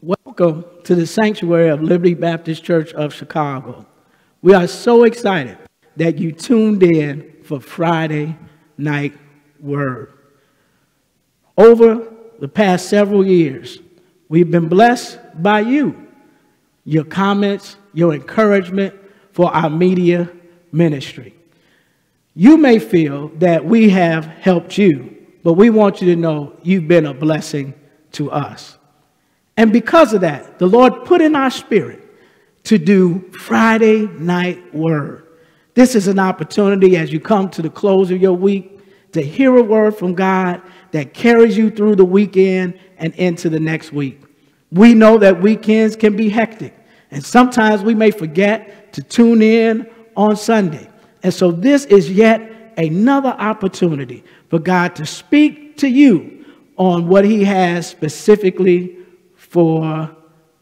Welcome to the sanctuary of Liberty Baptist Church of Chicago. We are so excited that you tuned in for Friday Night Word. Over the past several years, we've been blessed by you, your comments, your encouragement for our media ministry. You may feel that we have helped you, but we want you to know you've been a blessing to us. And because of that, the Lord put in our spirit to do Friday night word. This is an opportunity as you come to the close of your week to hear a word from God that carries you through the weekend and into the next week. We know that weekends can be hectic, and sometimes we may forget to tune in on Sunday. And so this is yet another opportunity for God to speak to you on what he has specifically for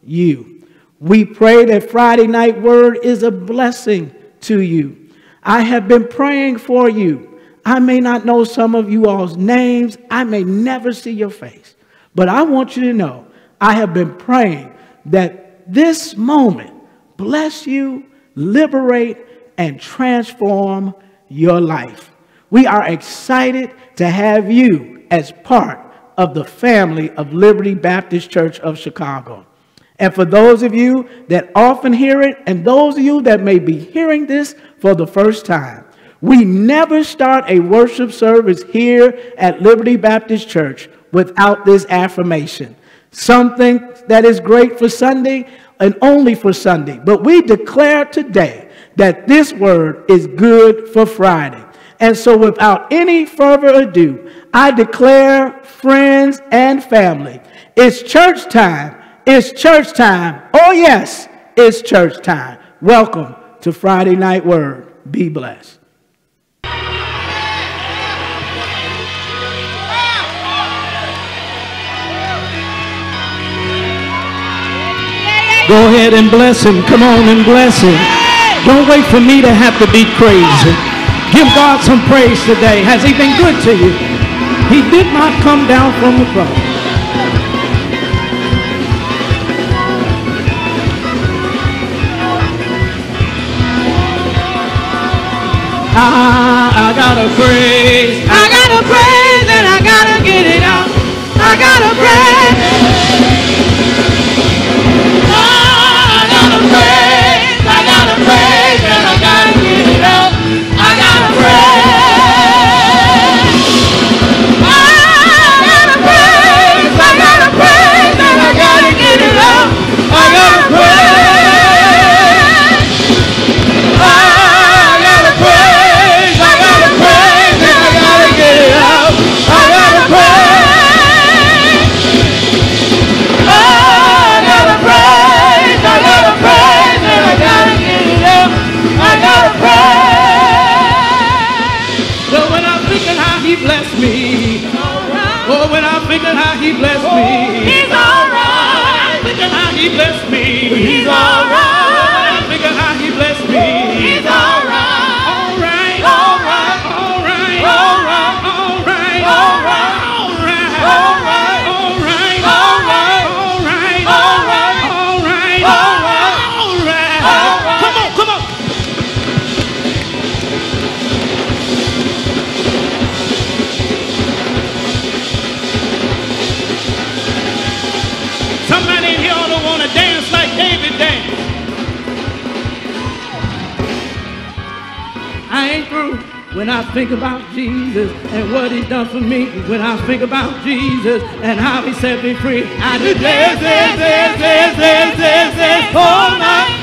you. We pray that Friday night word is a blessing to you. I have been praying for you. I may not know some of you all's names. I may never see your face. But I want you to know I have been praying that this moment bless you, liberate, and transform your life. We are excited to have you as part of the family of Liberty Baptist Church of Chicago. And for those of you that often hear it, and those of you that may be hearing this for the first time, we never start a worship service here at Liberty Baptist Church without this affirmation. Something that is great for Sunday and only for Sunday. But we declare today that this word is good for Friday. And so, without any further ado, I declare, friends and family, it's church time. It's church time. Oh, yes, it's church time. Welcome to Friday Night Word. Be blessed. Go ahead and bless him. Come on and bless him. Don't wait for me to have to be crazy. Give God some praise today. Has he been good to you? He did not come down from the cross. I, I gotta praise, I gotta praise, and I gotta get it out. I gotta praise. Think about Jesus and how he set me free, I do dance, dance, dance, dance, dance, dance, dance all night.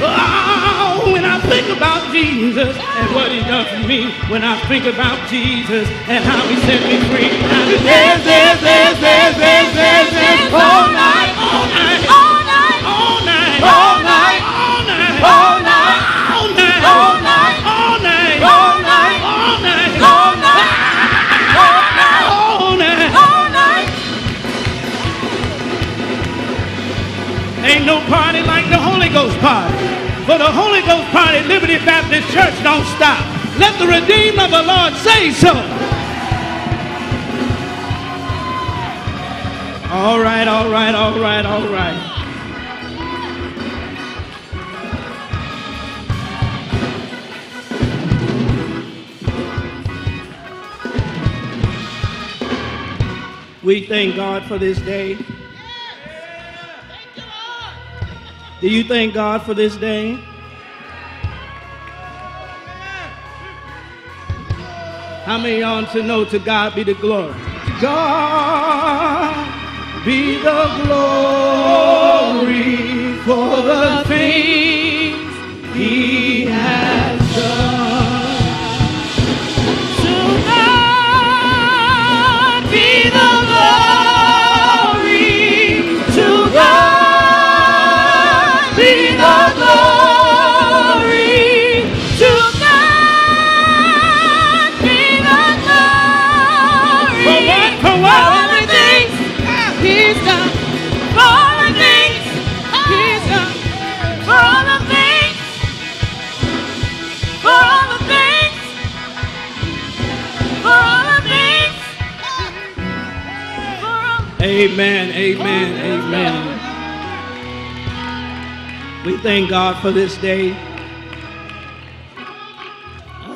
Oh, when I think about Jesus and what he done for me, when I think about Jesus and how he set me free, I do dance, dance, dance, dance, dance, dance, Ghost party. For the Holy Ghost party, Liberty Baptist Church don't stop. Let the redeemed of the Lord say so. All right, all right, all right, all right. We thank God for this day. Do you thank God for this day? How many on to know to God be the glory? God be the glory for the things he Amen, amen, amen. We thank God for this day.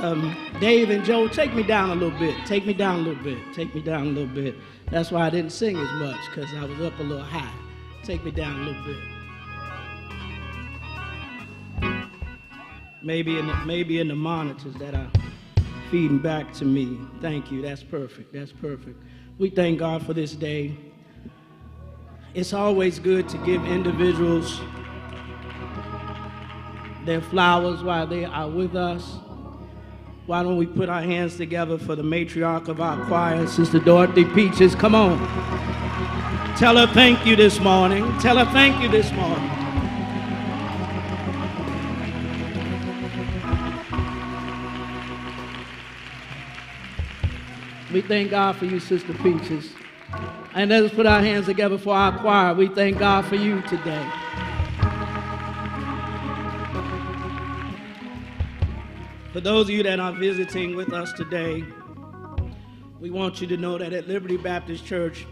Um, Dave and Joe, take me down a little bit. Take me down a little bit. Take me down a little bit. That's why I didn't sing as much because I was up a little high. Take me down a little bit. Maybe in the, maybe in the monitors that are feeding back to me. Thank you. That's perfect. That's perfect. We thank God for this day. It's always good to give individuals their flowers while they are with us. Why don't we put our hands together for the matriarch of our choir, Sister Dorothy Peaches? Come on. Tell her thank you this morning. Tell her thank you this morning. We thank God for you, Sister Peaches. And let us put our hands together for our choir. We thank God for you today. For those of you that are visiting with us today, we want you to know that at Liberty Baptist Church,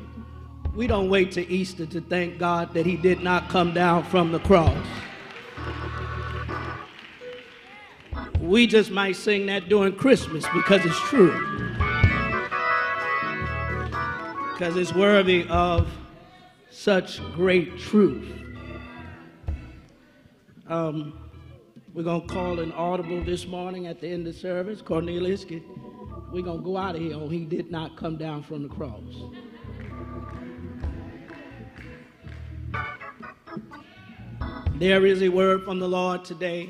we don't wait to Easter to thank God that He did not come down from the cross. We just might sing that during Christmas because it's true. Because it's worthy of such great truth. Um, we're going to call an audible this morning at the end of service. Cornelius, we're going to go out of here on He did not come down from the cross. There is a word from the Lord today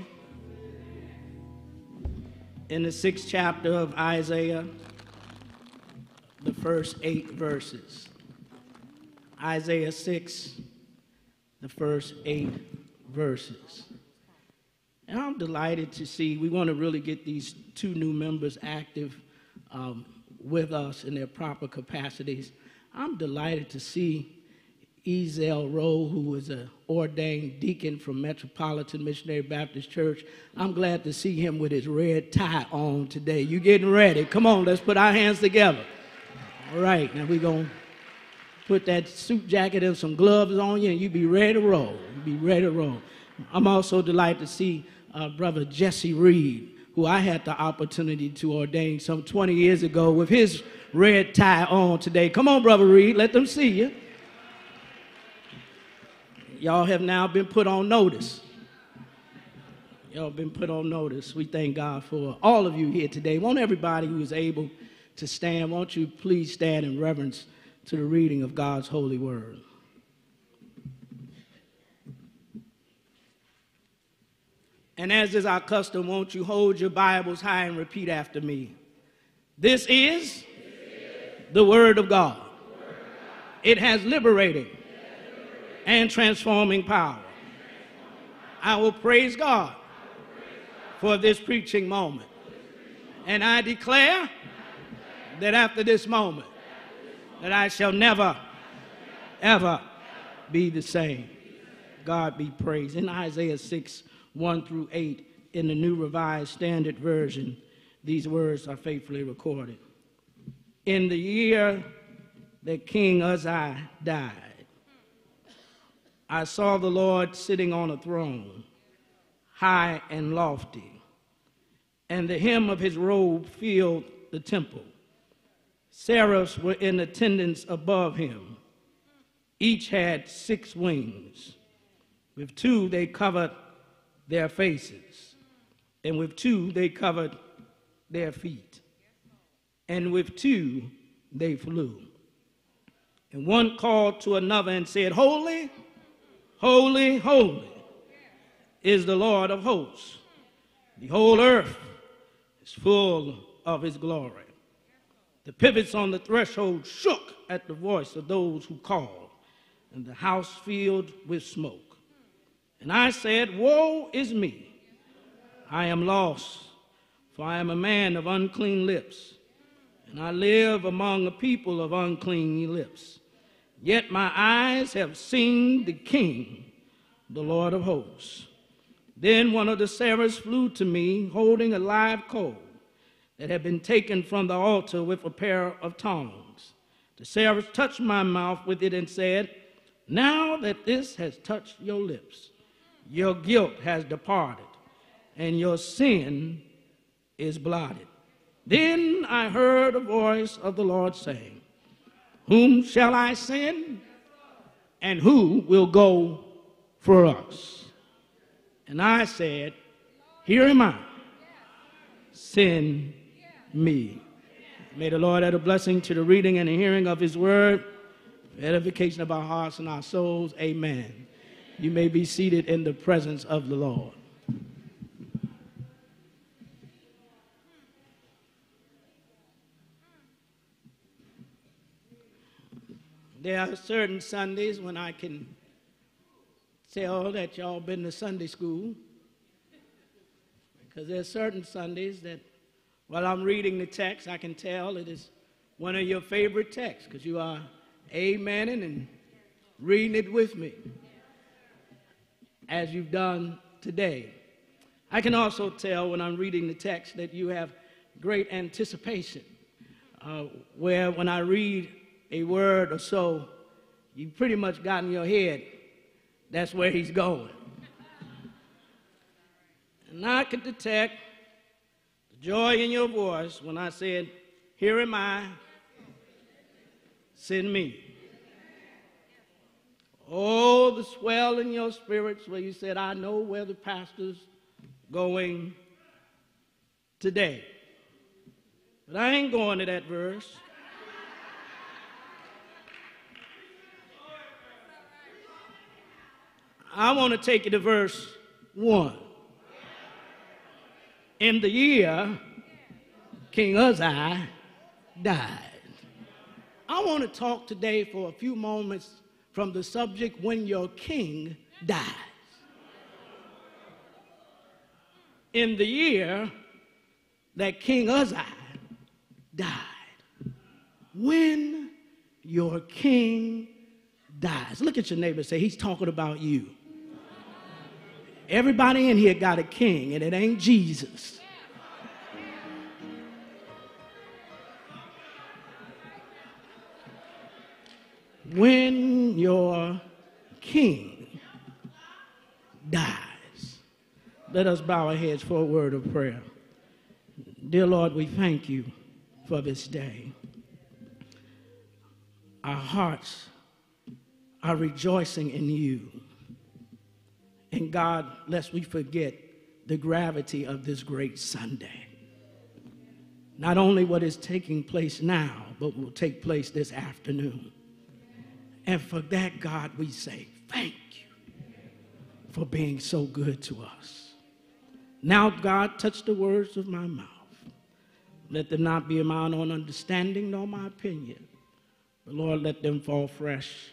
in the sixth chapter of Isaiah, the first eight verses. Isaiah 6, the first eight verses. And I'm delighted to see, we want to really get these two new members active um, with us in their proper capacities. I'm delighted to see Ezel Rowe, who is an ordained deacon from Metropolitan Missionary Baptist Church. I'm glad to see him with his red tie on today. You getting ready? Come on, let's put our hands together. All right, now we're going to put that suit jacket and some gloves on you, and you be ready to roll. You be ready to roll. I'm also delighted to see uh, Brother Jesse Reed, who I had the opportunity to ordain some 20 years ago with his red tie on today. Come on, Brother Reed, let them see you. Y'all have now been put on notice. Y'all been put on notice. We thank God for all of you here today. Won't everybody who is able to stand, won't you please stand in reverence to the reading of God's holy word? And as is our custom, won't you hold your Bibles high and repeat after me? This is the Word of God. It has liberating and transforming power. I will praise God for this preaching moment. And I declare that after this moment, that I shall never, ever be the same. God be praised. In Isaiah 6, 1 through 8, in the New Revised Standard Version, these words are faithfully recorded. In the year that King Uzziah died, I saw the Lord sitting on a throne, high and lofty, and the hem of his robe filled the temple. Seraphs were in attendance above him. Each had six wings. With two, they covered their faces, and with two, they covered their feet, and with two, they flew. And one called to another and said, Holy, holy, holy is the Lord of hosts. The whole earth is full of his glory. The pivots on the threshold shook at the voice of those who called, and the house filled with smoke. And I said, Woe is me! I am lost, for I am a man of unclean lips, and I live among a people of unclean lips. Yet my eyes have seen the King, the Lord of hosts. Then one of the seraphs flew to me, holding a live coal that had been taken from the altar with a pair of tongs. The seraph touched my mouth with it and said, Now that this has touched your lips, your guilt has departed, and your sin is blotted. Then I heard a voice of the Lord saying, whom shall I send? And who will go for us? And I said, Here am I. Send me. May the Lord add a blessing to the reading and the hearing of his word, edification of our hearts and our souls. Amen. You may be seated in the presence of the Lord. There are certain Sundays when I can tell that y'all been to Sunday school. Because there are certain Sundays that while I'm reading the text, I can tell it is one of your favorite texts because you are amening and reading it with me as you've done today. I can also tell when I'm reading the text that you have great anticipation. Uh, where when I read a word or so, you've pretty much got in your head that's where he's going. and I could detect joy in your voice when I said, Here am I, send me. Oh, the swell in your spirits where you said, I know where the pastor's going today. But I ain't going to that verse. I want to take you to verse 1. In the year King Uzziah died. I want to talk today for a few moments from the subject when your king dies. In the year that King Uzziah died. When your king dies. Look at your neighbor say, He's talking about you. Everybody in here got a king, and it ain't Jesus. When your king dies, let us bow our heads for a word of prayer. Dear Lord, we thank you for this day. Our hearts are rejoicing in you. And God, lest we forget the gravity of this great Sunday. Not only what is taking place now, but will take place this afternoon. And for that, God, we say thank you for being so good to us. Now, God, touch the words of my mouth. Let them not be my own understanding nor my opinion, but Lord, let them fall fresh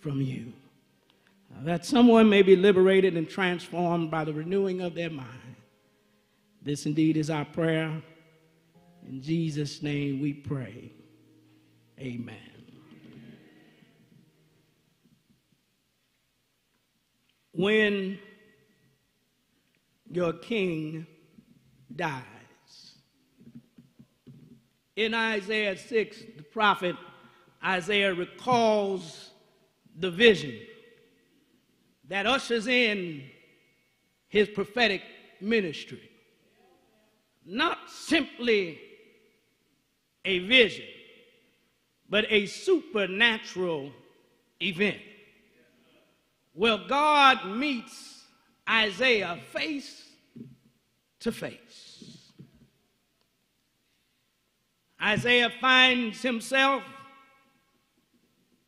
from you that someone may be liberated and transformed by the renewing of their mind. This indeed is our prayer. In Jesus' name we pray. Amen. When your king dies. In Isaiah 6, the prophet Isaiah recalls the vision that ushers in his prophetic ministry. Not simply a vision, but a supernatural event. Well, God meets Isaiah face to face. Isaiah finds himself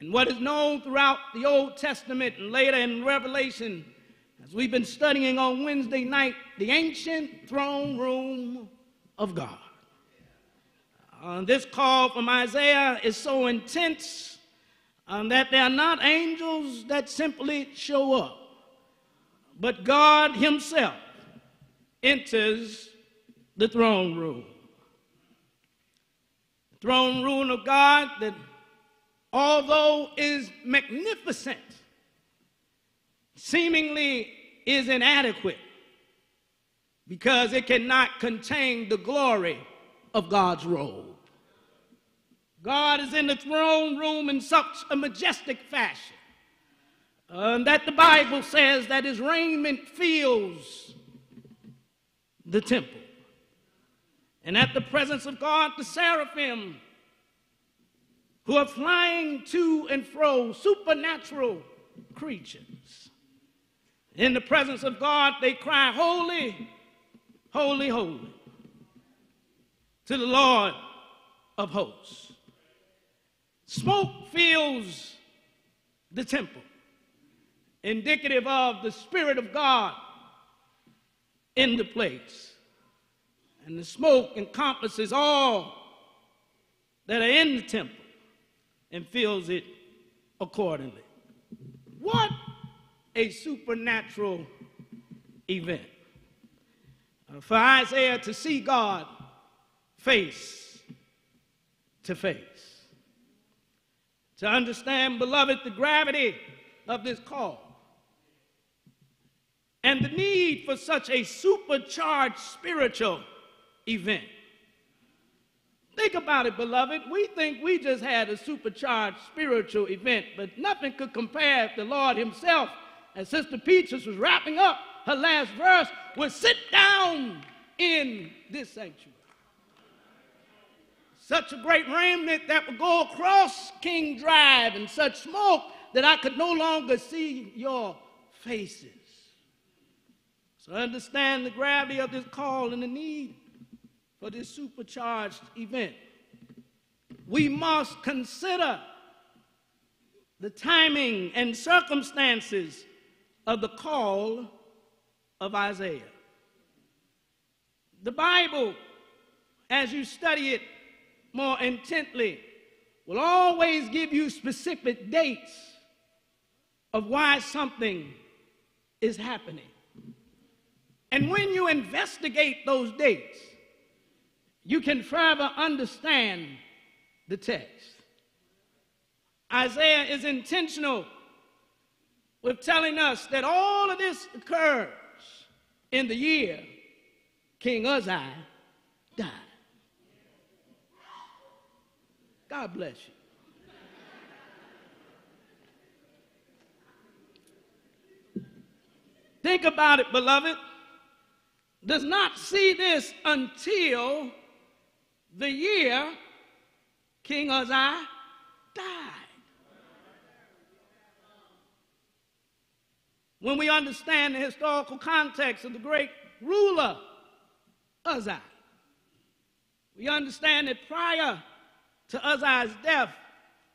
in what is known throughout the Old Testament and later in Revelation, as we've been studying on Wednesday night, the ancient throne room of God. Uh, this call from Isaiah is so intense um, that they are not angels that simply show up, but God Himself enters the throne room. The throne room of God that, although is magnificent, seemingly is inadequate because it cannot contain the glory of God's robe. God is in the throne room in such a majestic fashion uh, that the Bible says that his raiment fills the temple. And at the presence of God, the seraphim who are flying to and fro, supernatural creatures. In the presence of God, they cry, Holy, holy, holy, to the Lord of hosts. Smoke fills the temple, indicative of the Spirit of God in the place. And the smoke encompasses all that are in the temple and fills it accordingly. What a supernatural event. Uh, for Isaiah to see God face to face. To understand, beloved, the gravity of this call and the need for such a supercharged spiritual event. Think about it, beloved. We think we just had a supercharged spiritual event, but nothing could compare if the Lord Himself, and Sister Peaches was wrapping up her last verse, would sit down in this sanctuary such a great remnant that would go across King Drive and such smoke that I could no longer see your faces. So understand the gravity of this call and the need for this supercharged event. We must consider the timing and circumstances of the call of Isaiah. The Bible, as you study it, more intently will always give you specific dates of why something is happening. And when you investigate those dates, you can further understand the text. Isaiah is intentional with telling us that all of this occurs in the year King Uzziah died. God bless you. Think about it, beloved. Does not see this until the year King Uzziah died. When we understand the historical context of the great ruler Uzziah, we understand that prior to Uzziah's death,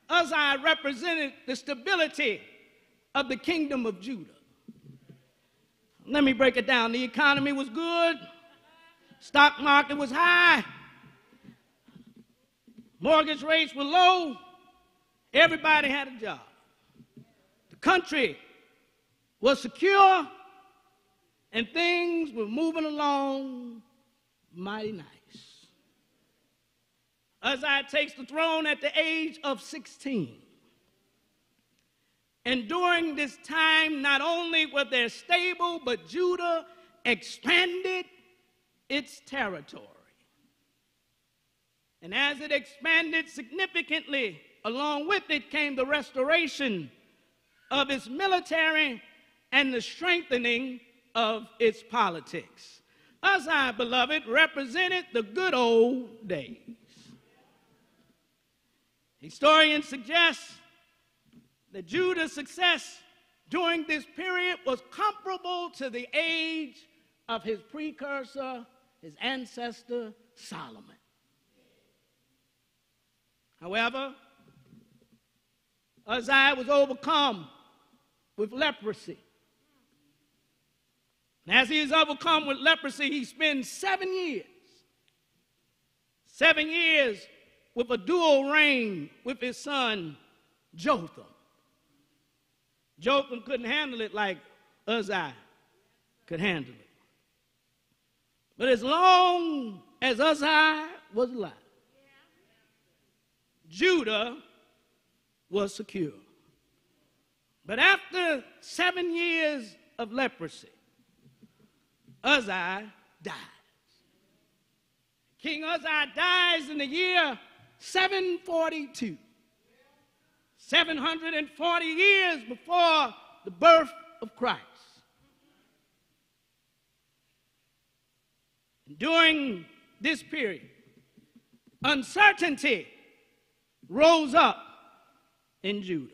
Uzziah represented the stability of the kingdom of Judah. Let me break it down. The economy was good, stock market was high, mortgage rates were low, everybody had a job. The country was secure, and things were moving along mighty nice. Uzziah takes the throne at the age of 16. And during this time, not only were they stable, but Judah expanded its territory. And as it expanded significantly along with it came the restoration of its military and the strengthening of its politics. Uzziah, beloved, represented the good old days. Historians suggest that Judah's success during this period was comparable to the age of his precursor, his ancestor, Solomon. However, Uzziah was overcome with leprosy. And as he is overcome with leprosy, he spends seven years, seven years with a dual reign with his son Jotham. Jotham couldn't handle it like Uzziah could handle it. But as long as Uzziah was alive, Judah was secure. But after seven years of leprosy, Uzziah dies. King Uzziah dies in the year 742. 740 years before the birth of Christ. During this period, uncertainty rose up in Judah.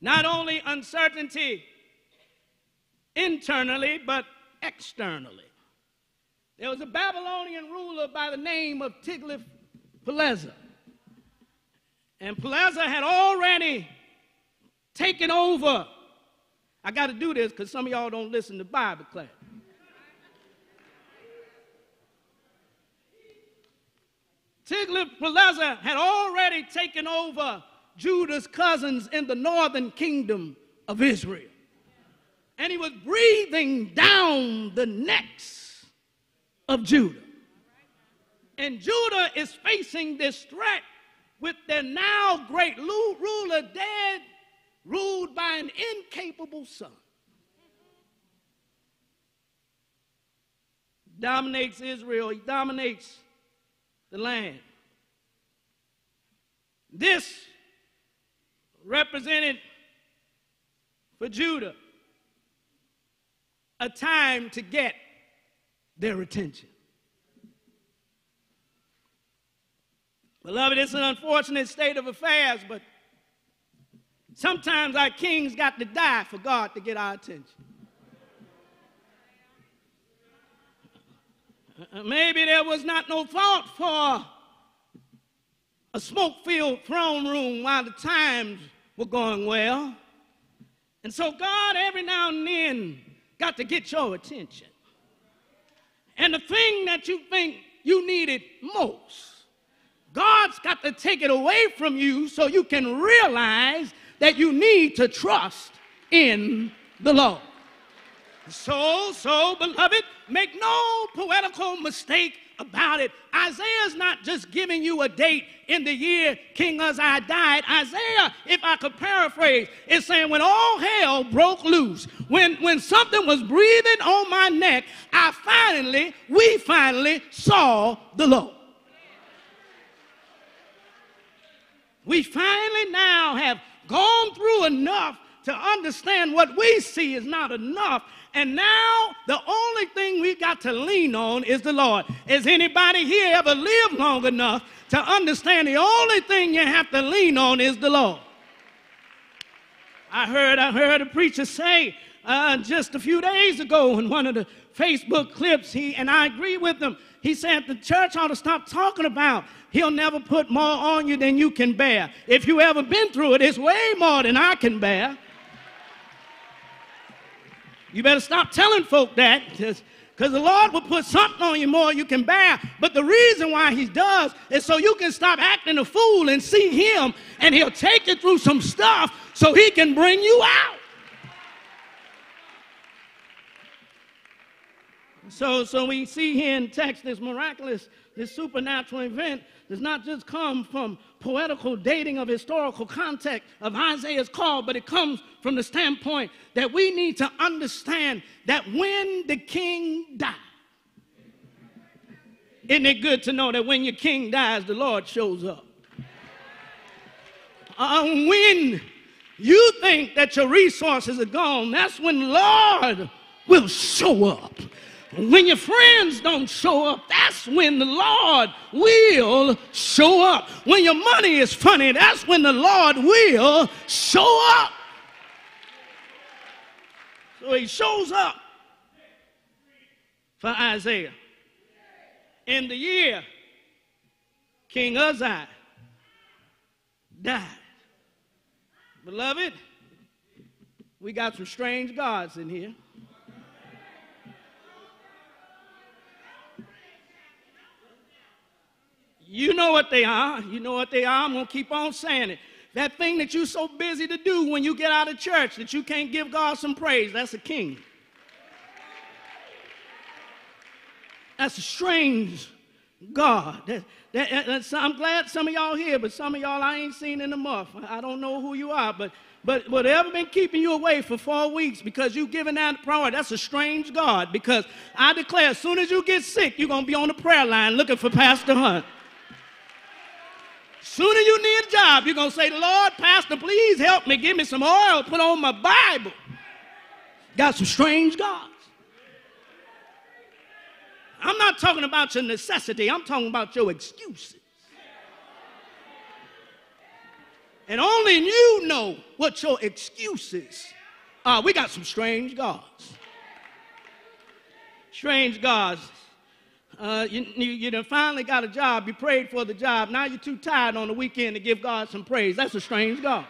Not only uncertainty internally, but externally. There was a Babylonian ruler by the name of Tiglath-Pileser. And Pileser had already taken over. I got to do this because some of y'all don't listen to Bible class. Tiglath-Pileser had already taken over Judah's cousins in the northern kingdom of Israel. And he was breathing down the necks of Judah. And Judah is facing this threat with their now great ruler dead, ruled by an incapable son. Dominates Israel, he dominates the land. This represented for Judah a time to get their attention. Beloved, it's an unfortunate state of affairs, but sometimes our kings got to die for God to get our attention. Uh, maybe there was not no fault for a smoke filled throne room while the times were going well. And so God, every now and then, got to get your attention. And the thing that you think you needed most, God's got to take it away from you so you can realize that you need to trust in the Lord. So, so, beloved, make no poetical mistake about it. Isaiah's not just giving you a date in the year King Uzziah died. Isaiah, if I could paraphrase, is saying when all hell broke loose, when, when something was breathing on my neck, I finally, we finally saw the Lord. We finally now have gone through enough to understand what we see is not enough and now the only thing we got to lean on is the Lord. Has anybody here ever lived long enough to understand the only thing you have to lean on is the Lord? I heard, I heard a preacher say uh, just a few days ago in one of the Facebook clips, he, and I agree with him. He said the church ought to stop talking about he'll never put more on you than you can bear. If you ever been through it, it's way more than I can bear. You better stop telling folk that because the Lord will put something on you more you can bear. But the reason why He does is so you can stop acting a fool and see Him, and He'll take you through some stuff so He can bring you out. So, so we see here in text this miraculous, this supernatural event does not just come from poetical dating of historical context of Isaiah's call, but it comes from the standpoint that we need to understand that when the king died, isn't it good to know that when your king dies, the Lord shows up? uh, when you think that your resources are gone, that's when the Lord will show up. When your friends don't show up, that's when the Lord will show up. When your money is funny, that's when the Lord will show up. So he shows up for Isaiah. In the year King Uzziah died. Beloved, we got some strange gods in here. You know what they are. You know what they are. I'm going to keep on saying it. That thing that you're so busy to do when you get out of church that you can't give God some praise, that's a king. That's a strange God. That, that, that, I'm glad some of y'all here, but some of y'all I ain't seen in a month. I don't know who you are, but but whatever been keeping you away for four weeks because you giving that prayer, that's a strange God. Because I declare, as soon as you get sick, you're gonna be on the prayer line looking for Pastor Hunt. Soon as you need a job, you're going to say, Lord, Pastor, please help me. Give me some oil, put on my Bible. Got some strange gods. I'm not talking about your necessity, I'm talking about your excuses. And only you know what your excuses are. We got some strange gods. Strange gods uh, you, you, you finally got a job, you prayed for the job, now you're too tired on the weekend to give God some praise. That's a strange God.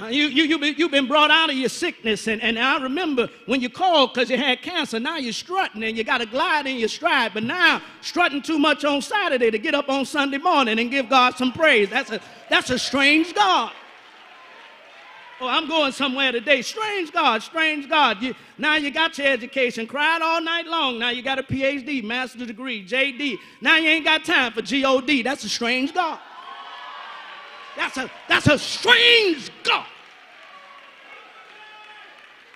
Uh, you, you, you been, you've been brought out of your sickness, and, and I remember when you called because you had cancer, now you're strutting and you got to glide in your stride, but now strutting too much on Saturday to get up on Sunday morning and give God some praise. That's a, that's a strange God. Oh, I'm going somewhere today. Strange God, strange God. You, now you got your education, cried all night long. Now you got a PhD, master's degree, JD. Now you ain't got time for GOD. That's a strange God. That's a that's a strange God.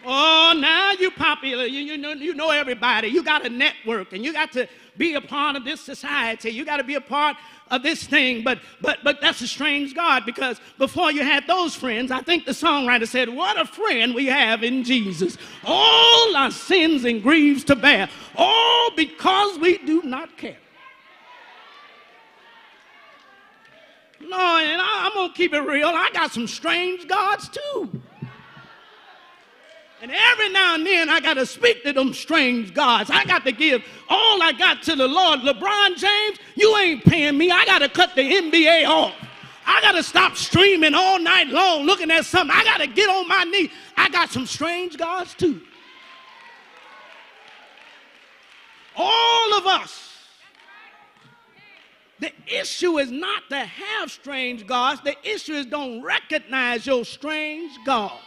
Oh, now you popular. You, you, know, you know everybody. You got a network and you got to be a part of this society. You got to be a part of this thing, but but but that's a strange God because before you had those friends, I think the songwriter said, What a friend we have in Jesus. All our sins and griefs to bear, all because we do not care. Lord, and I, I'm gonna keep it real. I got some strange gods too. And every now and then I got to speak to them strange gods. I got to give all I got to the Lord. LeBron James, you ain't paying me. I got to cut the NBA off. I got to stop streaming all night long looking at something. I got to get on my knee. I got some strange gods too. All of us. The issue is not to have strange gods. The issue is don't recognize your strange God.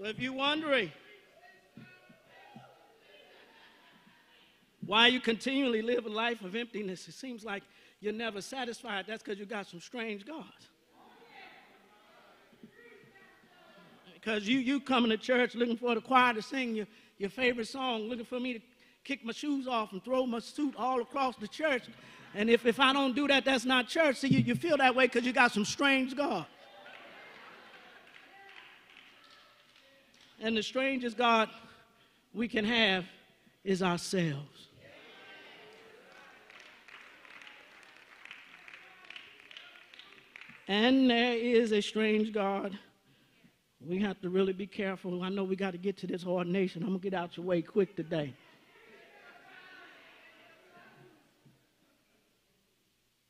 So if you're wondering why you continually live a life of emptiness, it seems like you're never satisfied. That's because you got some strange gods. Because you, you coming to church looking for the choir to sing your, your favorite song, looking for me to kick my shoes off and throw my suit all across the church. And if, if I don't do that, that's not church. See, you, you feel that way because you got some strange gods. And the strangest God we can have is ourselves. And there is a strange God. We have to really be careful. I know we got to get to this ordination. I'm going to get out your way quick today.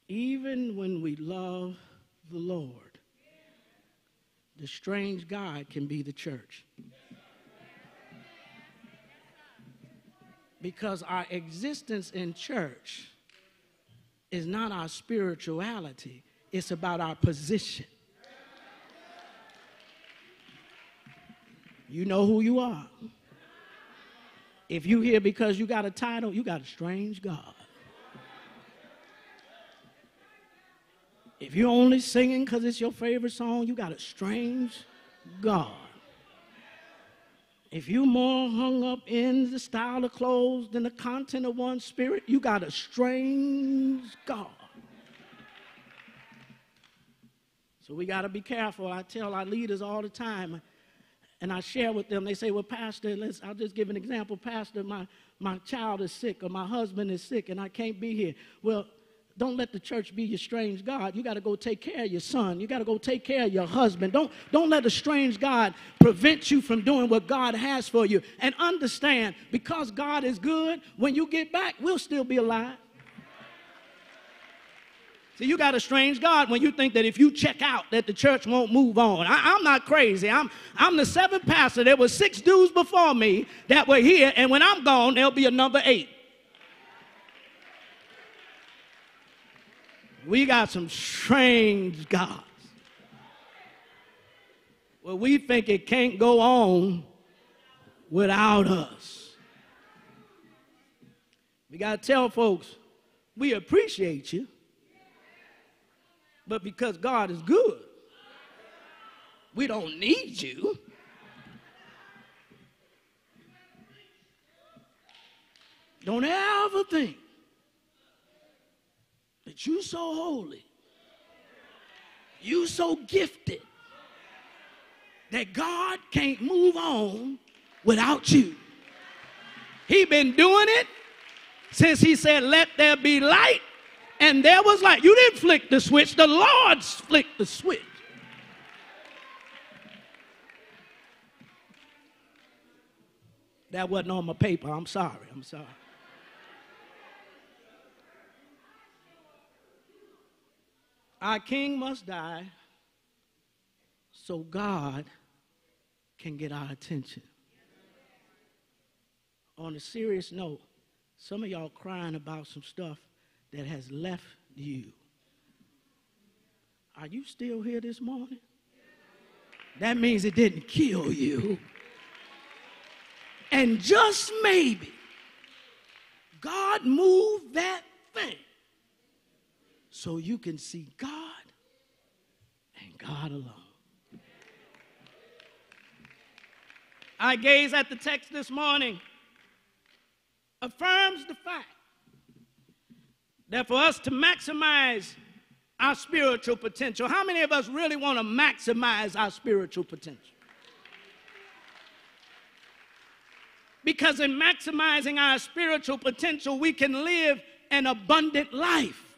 Even when we love the Lord, the strange God can be the church. Because our existence in church is not our spirituality, it's about our position. You know who you are. If you here because you got a title, you got a strange God. If you're only singing because it's your favorite song, you got a strange God. If you're more hung up in the style of clothes than the content of one's spirit, you got a strange God. So we got to be careful. I tell our leaders all the time, and I share with them. They say, "Well, Pastor, let's." I'll just give an example. Pastor, my my child is sick, or my husband is sick, and I can't be here. Well, don't let the church be your strange God. You got to go take care of your son. You got to go take care of your husband. Don't, don't let a strange God prevent you from doing what God has for you. And understand, because God is good, when you get back, we'll still be alive. See, you got a strange God when you think that if you check out, that the church won't move on. I, am not crazy. I'm, I'm the seventh pastor. There were six dudes before me that were here, and when I'm gone, there'll be another eight. We got some strange gods. Well, we think it can't go on without us. We got to tell folks, we appreciate you, but because God is good, we don't need you. Don't ever think you so holy, you so gifted, that God can't move on without you. He been doing it since he said, let there be light, and there was light. You didn't flick the switch, the Lord flicked the switch. That wasn't on my paper. I'm sorry. I'm sorry. Our king must die so God can get our attention. On a serious note, some of y'all crying about some stuff that has left you. Are you still here this morning? That means it didn't kill you. And just maybe, God moved that thing so you can see God and God alone. I gaze at the text this morning, affirms the fact that for us to maximize our spiritual potential, how many of us really want to maximize our spiritual potential? Because in maximizing our spiritual potential, we can live an abundant life.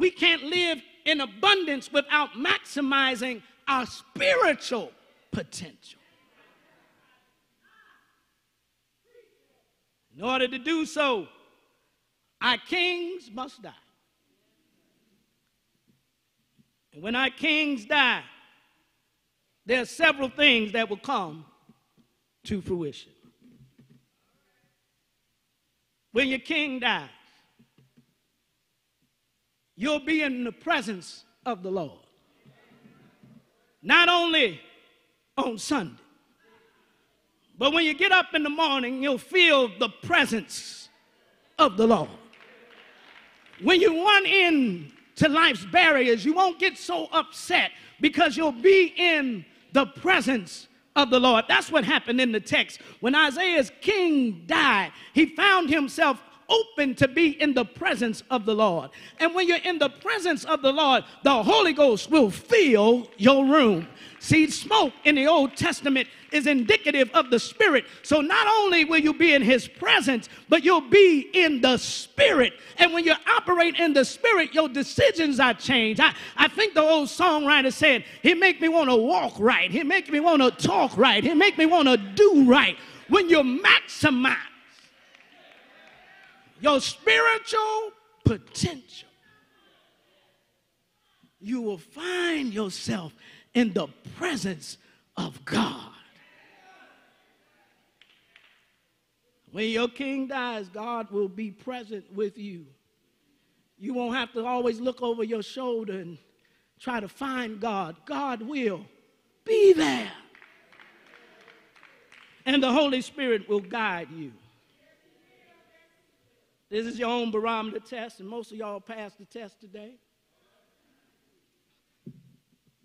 We can't live in abundance without maximizing our spiritual potential. In order to do so, our kings must die. And when our kings die, there are several things that will come to fruition. When your king dies, you'll be in the presence of the Lord. Not only on Sunday, but when you get up in the morning, you'll feel the presence of the Lord. When you run in to life's barriers, you won't get so upset because you'll be in the presence of the Lord. That's what happened in the text. When Isaiah's king died, he found himself open to be in the presence of the Lord. And when you're in the presence of the Lord, the Holy Ghost will fill your room. See, smoke in the Old Testament is indicative of the Spirit. So not only will you be in His presence, but you'll be in the Spirit. And when you operate in the Spirit, your decisions are changed. I, I think the old songwriter said, He make me want to walk right. He make me want to talk right. He make me want to do right. When you maximize your spiritual potential, you will find yourself in the presence of God. When your king dies, God will be present with you. You won't have to always look over your shoulder and try to find God. God will be there. And the Holy Spirit will guide you. This is your own barometer test, and most of y'all passed the test today.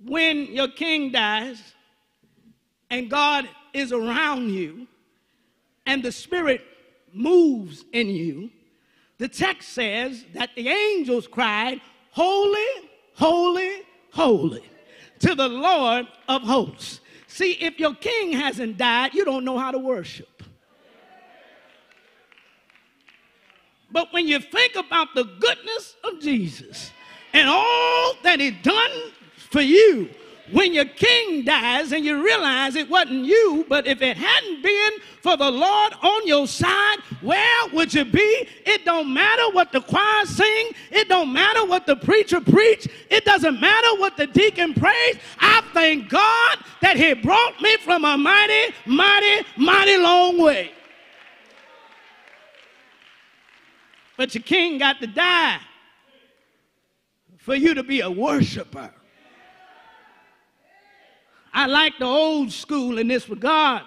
When your king dies and God is around you and the Spirit moves in you, the text says that the angels cried, Holy, holy, holy to the Lord of hosts. See, if your king hasn't died, you don't know how to worship. But when you think about the goodness of Jesus and all that he done for you, when your king dies and you realize it wasn't you, but if it hadn't been for the Lord on your side, where would you be? It don't matter what the choir sing. It don't matter what the preacher preach. It doesn't matter what the deacon prays. I thank God that he brought me from a mighty, mighty, mighty long way. But your king got to die for you to be a worshiper. I like the old school in this regard.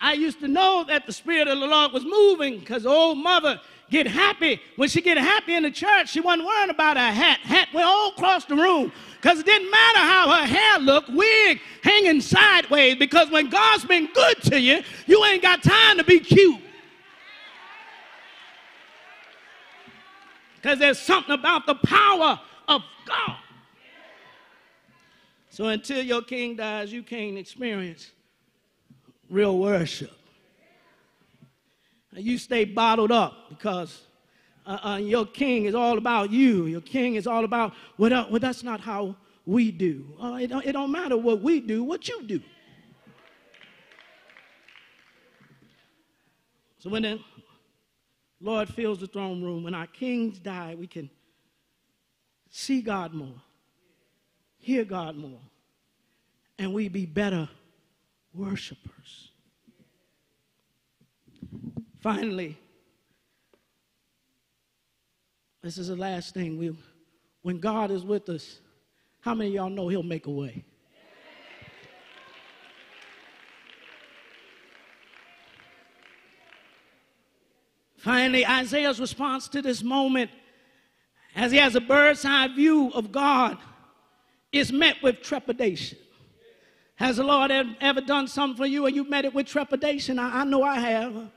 I used to know that the Spirit of the Lord was moving because old mother get happy. When she get happy in the church, she wasn't worrying about her hat. Hat went all across the room because it didn't matter how her hair looked, wig hanging sideways because when God's been good to you, you ain't got time to be cute. Because there's something about the power of God. So until your king dies, you can't experience real worship. You stay bottled up because uh, uh, your king is all about you. Your king is all about, well, well that's not how we do. Uh, it, it don't matter what we do, what you do. So when the Lord fills the throne room, when our kings die, we can see God more hear God more, and we be better worshipers. Finally, this is the last thing. We, when God is with us, how many of y'all know He'll make a way? Finally, Isaiah's response to this moment, as he has a bird's eye view of God, is met with trepidation. Has the Lord ever done something for you and you met it with trepidation? I, I know I have.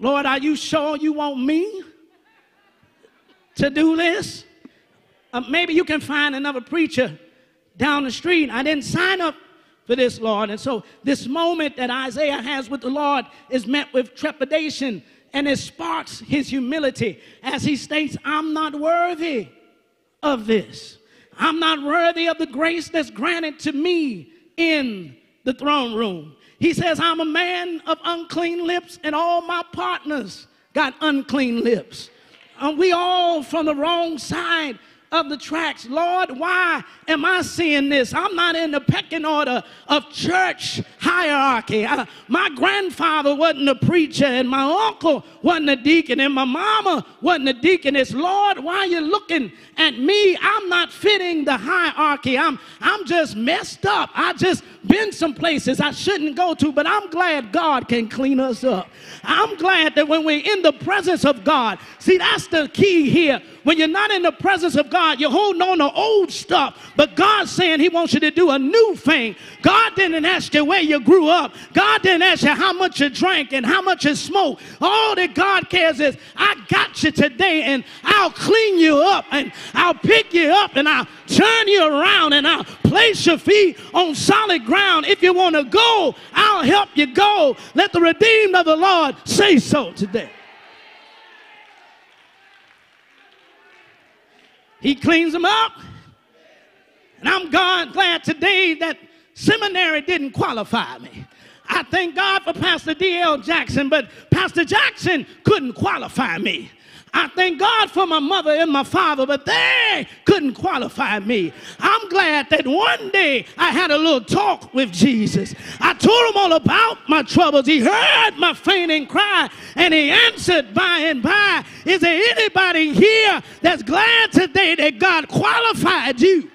Lord, are you sure you want me to do this? Uh, maybe you can find another preacher down the street. I didn't sign up for this, Lord. And so, this moment that Isaiah has with the Lord is met with trepidation and it sparks his humility as he states, I'm not worthy of this. I'm not worthy of the grace that's granted to me in the throne room. He says, I'm a man of unclean lips, and all my partners got unclean lips. And we all from the wrong side of the tracks. Lord, why am I seeing this? I'm not in the pecking order of church hierarchy. I, my grandfather wasn't a preacher, and my uncle wasn't a deacon, and my mama wasn't a deaconess. Lord, why are you looking at me? I'm not fitting the hierarchy. I'm, I'm just messed up. I just been some places I shouldn't go to, but I'm glad God can clean us up. I'm glad that when we're in the presence of God, see, that's the key here. When you're not in the presence of God, you're holding on to old stuff, but God's saying He wants you to do a new thing. God didn't ask you where you grew up, God didn't ask you how much you drank and how much you smoked. All that God cares is, I got you today, and I'll clean you up, and I'll pick you up, and I'll turn you around, and I'll place your feet on solid ground. If you want to go, I'll help you go. Let the redeemed of the Lord say so today. He cleans them up. And I'm God glad today that seminary didn't qualify me. I thank God for Pastor D.L. Jackson, but Pastor Jackson couldn't qualify me. I thank God for my mother and my father, but they couldn't qualify me. I'm glad that one day I had a little talk with Jesus. I told him all about my troubles. He heard my fainting cry and he answered by and by. Is there anybody here that's glad today that God qualified you?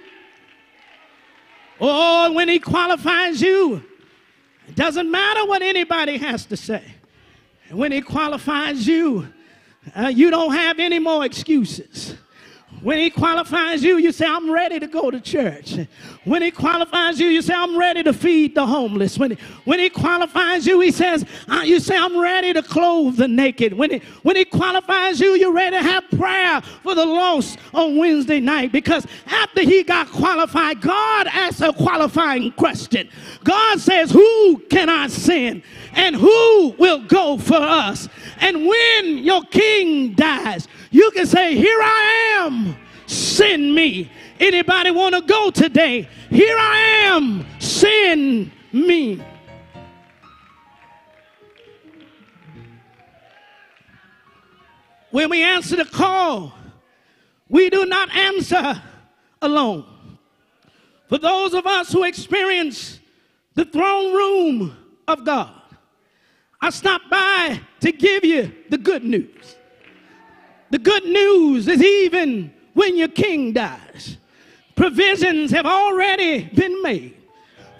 Oh, when he qualifies you, it doesn't matter what anybody has to say. When he qualifies you, uh, you don't have any more excuses. When he qualifies you, you say, I'm ready to go to church. When he qualifies you, you say, I'm ready to feed the homeless. When he, when he qualifies you, he says, uh, you say, I'm ready to clothe the naked. When he, when he qualifies you, you're ready to have prayer for the lost on Wednesday night. Because after he got qualified, God asked a qualifying question. God says, Who can I send? And who will go for us? And when your king dies, you can say, Here I am, send me. Anybody want to go today? Here I am, send me. When we answer the call, we do not answer alone. For those of us who experience the throne room of God, I stopped by to give you the good news. The good news is even when your king dies, provisions have already been made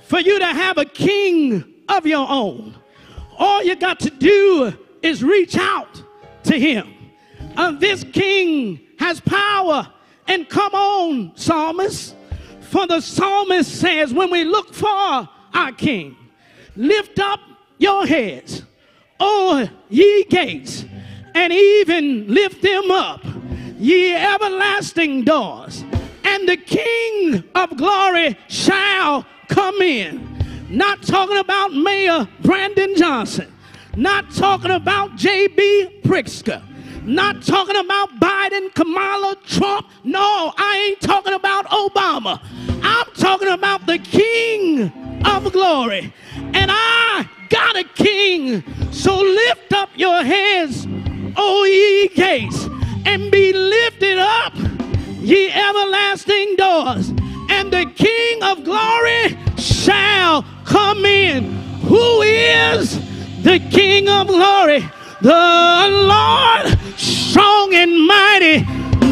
for you to have a king of your own. All you got to do is reach out to him. And this king has power. And come on, psalmist. For the psalmist says, when we look for our king, lift up your heads, O ye gates, and even lift them up, ye everlasting doors, and the King of glory shall come in. Not talking about Mayor Brandon Johnson, not talking about J.B. Pritzker, not talking about Biden, Kamala, Trump. No, I ain't talking about Obama. I'm talking about the King of glory. And I got a king. So lift up your heads, O ye gates, and be lifted up, ye everlasting doors, and the King of glory shall come in. Who is the King of glory? The Lord strong and mighty,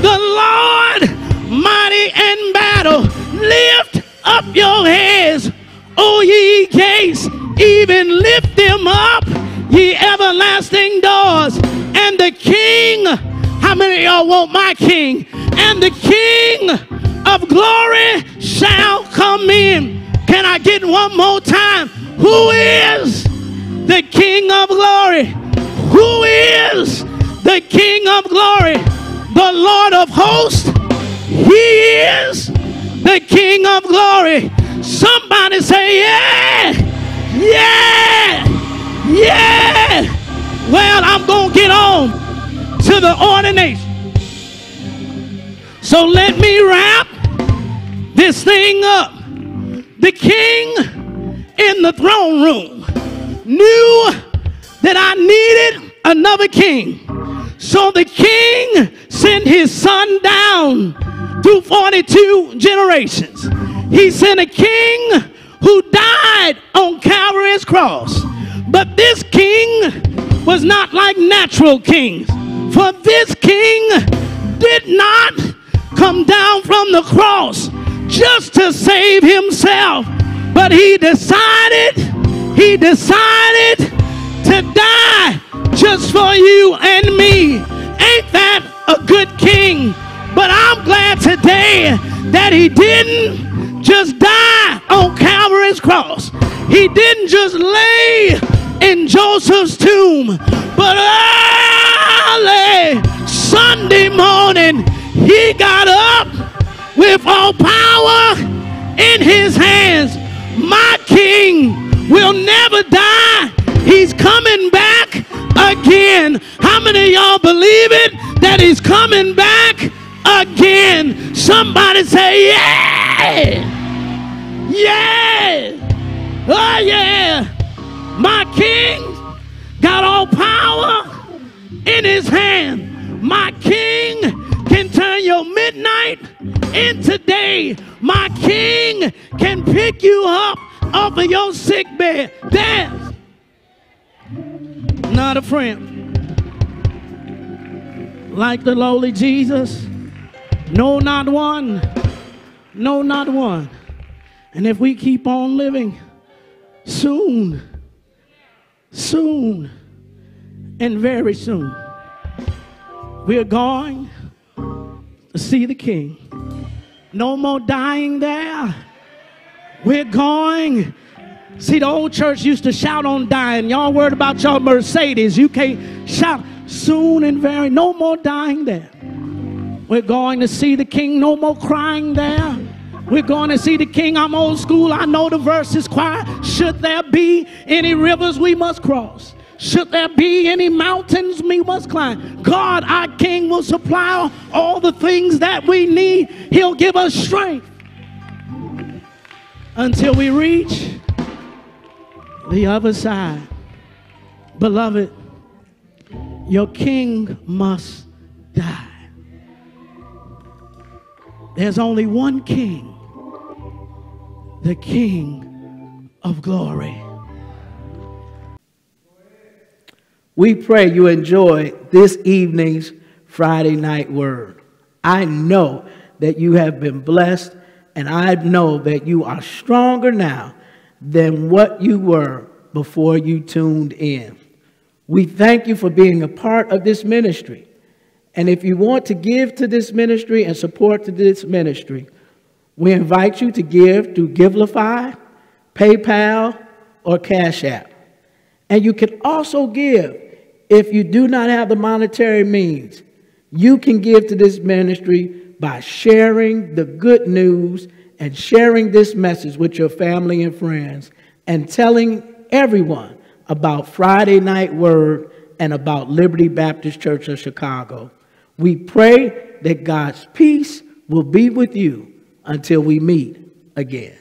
the Lord mighty in battle. Lift up your heads, O ye gates, even lift them up, ye everlasting doors, and the King. How many of y'all want my King? And the King of glory shall come in. Can I get one more time? Who is the King of glory? Who is the King of glory? The Lord of hosts. He is the King of glory. Somebody say, Yeah, yeah, yeah. Well, I'm going to get on to the ordination. So let me wrap this thing up. The king in the throne room knew that I needed another king. So the king sent his son down through 42 generations. He sent a king who died on Calvary's cross. But this king was not like natural kings. For this king did not come down from the cross just to save himself, but he decided, he decided to die just for you and me. Ain't that a good king? But I'm glad today that he didn't just die on Calvary's cross. He didn't just lay in Joseph's tomb, but early Sunday morning he got up with all power in his hands. My king will never die. He's coming back again. How many of y'all believe it that he's coming back again? Somebody say, Yeah! Into today, My king can pick you up off of your sick bed. Dance. Not a friend. Like the lowly Jesus. No, not one. No, not one. And if we keep on living, soon, soon, and very soon, we're going see the King. No more dying there. We're going. See, the old church used to shout on dying. Y'all worried about your Mercedes. You can't shout soon and very. No more dying there. We're going to see the king. No more crying there. We're going to see the king. I'm old school. I know the verses quiet. Should there be any rivers we must cross? Should there be any mountains we must climb? God, our king, will supply all the things that we need. He'll give us strength until we reach the other side. Beloved, your king must die. There's only one king, the king of glory. We pray you enjoy this evening's Friday night word. I know that you have been blessed, and I know that you are stronger now than what you were before you tuned in. We thank you for being a part of this ministry. And if you want to give to this ministry and support to this ministry, we invite you to give through Givelify, PayPal, or Cash App. And you can also give if you do not have the monetary means. You can give to this ministry by sharing the good news and sharing this message with your family and friends and telling everyone about Friday Night Word and about Liberty Baptist Church of Chicago. We pray that God's peace will be with you until we meet again.